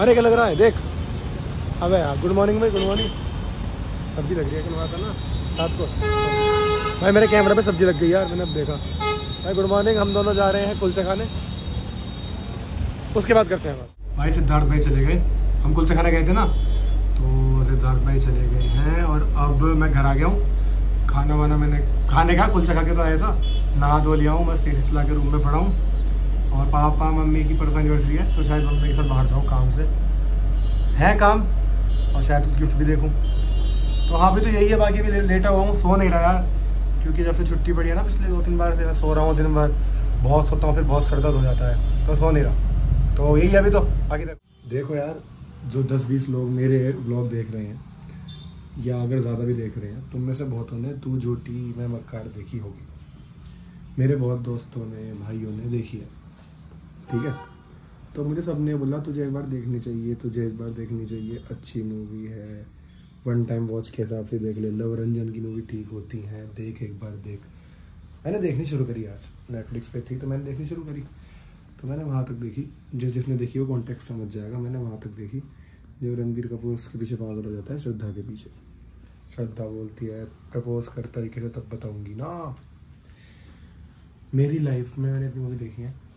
अरे क्या लग रहा है? देख। अबे यार गुड मॉर्निंग भाई गुड मॉर्निंग सब्ज़ी लग रही है कल था ना, रात को। भाई, मेरे कैमरे पे सब्ज़ी लग गई यार, मैंने अब देखा। भाई गुड मॉर्निंग हम दोनों जा रहे हैं कुलचे खाने। उसके बाद करते हैं बात। भाई, सिद्धार्थ भाई चले गए। हम कुलचे खाने गए थे ना तो सिद्धार्थ भाई चले गए हैं, और अब मैं घर आ गया हूँ। खाना वाना मैंने, खाने का कुलचा खा के तो आया था। नहा धो लिया हूँ बस तेज़ी चला के रूम में पड़ा हूँ। और पापा मम्मी की परसों एनिवर्सरी है तो शायद मम्मी के साथ बाहर जाऊँ काम से। है काम, और शायद कुछ गिफ्ट भी देखूँ। तो हाँ भी तो यही है, बाकी भी लेटा हुआ हूँ, सो नहीं रहा यार, क्योंकि जब से छुट्टी पड़ी है ना पिछले दो तीन बार से, मैं सो रहा हूँ दिन भर, बहुत सोता हूँ, फिर बहुत सर दर्द हो जाता है तो सो नहीं रहा। तो यही है अभी तो बाकी देखो यार, जो दस बीस लोग मेरे व्लॉग देख रहे हैं, या अगर ज़्यादा भी देख रहे हैं तुम में से बहुतों ने तू जोटी मैं मक्कार देखी होगी। मेरे बहुत दोस्तों ने, भाइयों ने देखी है। ठीक है? तो मुझे सबने बोला, तुझे एक बार देखनी चाहिए, तुझे एक बार देखनी चाहिए। अच्छी मूवी है। वन टाइम वॉच के हिसाब से देख ले। लव रंजन की मूवी ठीक होती हैं। देख एक बार, देख। मैंने देखनी शुरू करी आज। नेटफ्लिक्स पे थी तो मैंने देखनी शुरू करी। तो मैंने वहाँ तक देखी। जो जिसने देखी वो कॉन्टेक्ट समझ जाएगा। मैंने वहाँ तक देखी। जो रणवीर कपूर उसके पीछे पागल हो जाता है, श्रद्धा के पीछे। श्रद्धा बोलती है प्रपोज कर तरीके से, तब बताऊँगी ना। मेरी लाइफ में मैंने इतनी मूवी देखी है।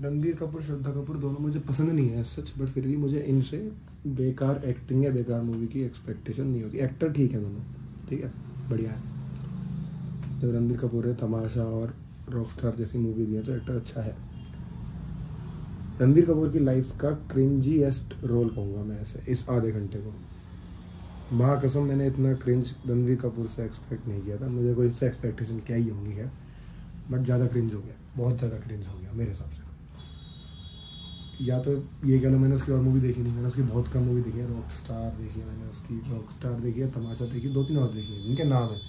रणबीर कपूर, श्रद्धा कपूर दोनों मुझे पसंद नहीं है, सच बट फिर भी मुझे इनसे बेकार एक्टिंग या बेकार मूवी की एक्सपेक्टेशन नहीं होती। एक्टर ठीक है दोनों, ठीक है, बढ़िया है। जब रणबीर कपूर है, तमाशा और रॉक स्टार जैसी मूवी दी है तो एक्टर अच्छा है। रणबीर कपूर की लाइफ का क्रिंजीएस्ट रोल कहूँगा मैं ऐसे, इस आधे घंटे को। महाकसम मैंने इतना क्रिंज रणवीर कपूर से एक्सपेक्ट नहीं किया था। मुझे कोई इससे एक्सपेक्टेशन क्या ही होंगी है बट ज़्यादा क्रिंज हो गया, बहुत ज़्यादा क्रिंज हो गया, मेरे हिसाब से। या तो ये कहना मैंने उसकी और मूवी देखी नहीं, मैंने उसकी बहुत कम मूवी देखी है रॉक स्टार देखी है, मैंने उसकी रॉक स्टार देखी है, तमाशा देखी दो तीन और देखी है, जिनके नाम है।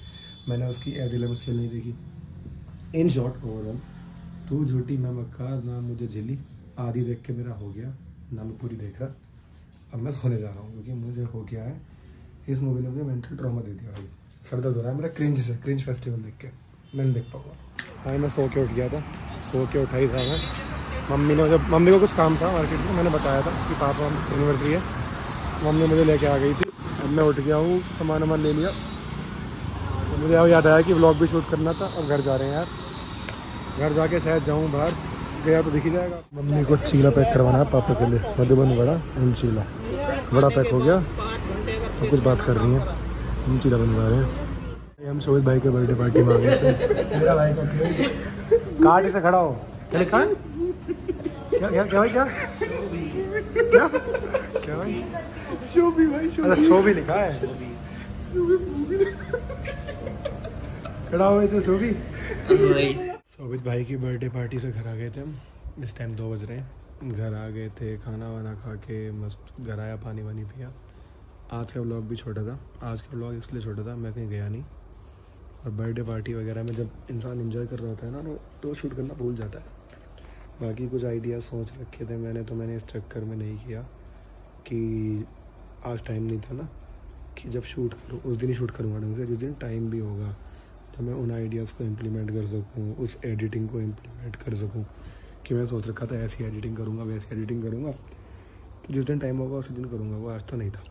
मैंने उसकी ए दिल मुश्किल नहीं देखी। इन शॉर्ट ओवरऑल तू झूठी, मैं मक्कार, ना मुझे झिली आधी देख के मेरा हो गया, ना मैं पूरी देख रहा। अब मैं सोने जा रहा हूँ, क्योंकि मुझे हो गया है। इस मूवी ने मुझे मेंटल ट्रॉमा दे दिया भाई। सर दर्द हो रहा है, मेरा क्रिंज से क्रिंज फेस्टिवल देख के। मैं नहीं देख पाऊँगा। भाई, मैं सो के उठ गया था, सो के उठाई था मैं। मम्मी ने मुझे मम्मी को कुछ काम था मार्केट में, मैंने बताया था कि पापा एनिवर्सरी है। मम्मी मुझे लेके आ गई थी। अब मैं उठ गया हूँ, सामान वामान ले लिया। तो मुझे अब याद आया कि ब्लॉग भी शूट करना था और घर जा रहे हैं यार। घर जाके शायद जाऊँ बाहर। गया तो दिख ही जाएगा। मम्मी को चीला पैक करवाना है पापा के लिए। मधुबन बड़ा एंड चीला। बड़ा पैक हो गया। तो कुछ बात कर रही हैं। हम चीला बनवा रहे हैं। हम शोहित भाई के बर्थडे पार्टी में आ गए थे। मेरा भाई का कार्ड से खड़ा हो। क्या क्या क्या क्या भाई क्या क्या क्या भाई शोभी भाई शोभी लिखा है खड़ा हुआ है शोभी शोभित भाई की बर्थडे पार्टी से घर आ गए थे हम। इस टाइम दो बज रहे हैं। घर आ गए थे खाना वाना खा के मस्त घर आया पानी वानी पिया। आज का व्लॉग भी छोटा था। आज का व्लॉग इसलिए छोटा था मैं कहीं गया नहीं। और बर्थडे पार्टी वगैरह में जब इंसान इन्जॉय कर रहा होता है ना तो शूट करना भूल जाता है। बाकी कुछ आइडिया सोच रखे थे मैंने तो मैंने इस चक्कर में नहीं किया कि आज टाइम नहीं था ना, कि जब शूट करूँ, उस दिन ही शूट करूँगा ढंग से, जिस दिन टाइम भी होगा तो मैं उन आइडियाज़ को इम्प्लीमेंट कर सकूँ, उस एडिटिंग को इम्प्लीमेंट कर सकूँ, कि मैं सोच रखा था ऐसी एडिटिंग करूँगा, वैसी एडिटिंग करूँगा तो जिस दिन टाइम होगा, उसी दिन करूँगा, वो आज तो नहीं था।